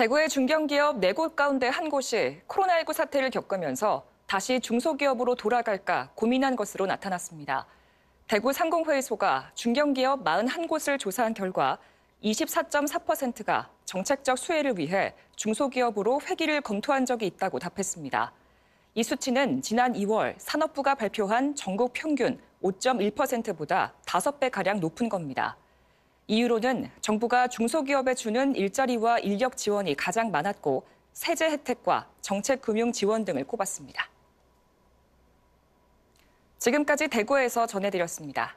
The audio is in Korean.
대구의 중견기업 4곳 가운데 한 곳이 코로나19 사태를 겪으면서 다시 중소기업으로 돌아갈까 고민한 것으로 나타났습니다. 대구 상공회의소가 중견기업 41곳을 조사한 결과 24.4%가 정책적 수혜를 위해 중소기업으로 회기를 검토한 적이 있다고 답했습니다. 이 수치는 지난 2월 산업부가 발표한 전국 평균 5.1%보다 5배가량 높은 겁니다. 이유로는 정부가 중소기업에 주는 일자리와 인력 지원이 가장 많았고 세제 혜택과 정책 금융 지원 등을 꼽았습니다. 지금까지 대구에서 전해드렸습니다.